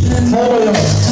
好了呀。